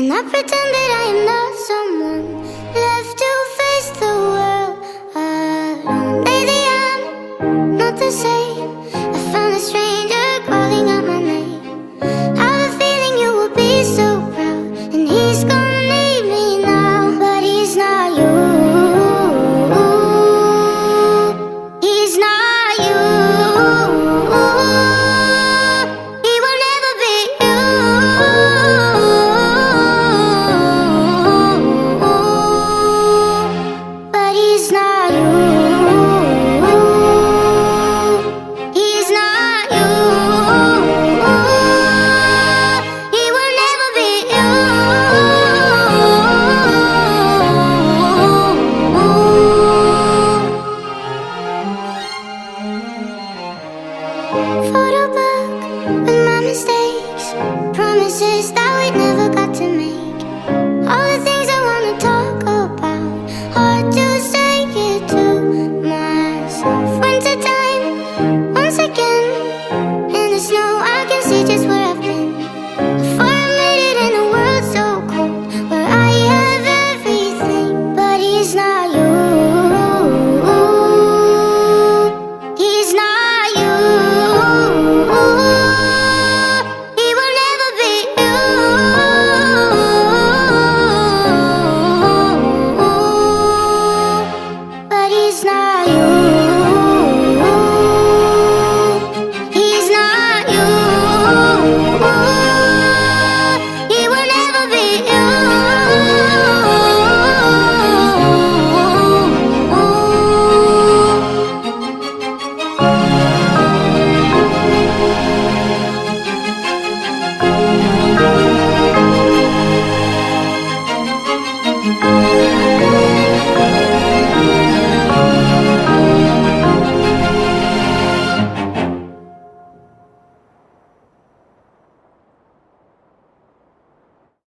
And I pretend that I am not someone Photo book with my mistakes. Promises that we never got to make. All the things I wanna talk about. Hard to say it to myself. Once again.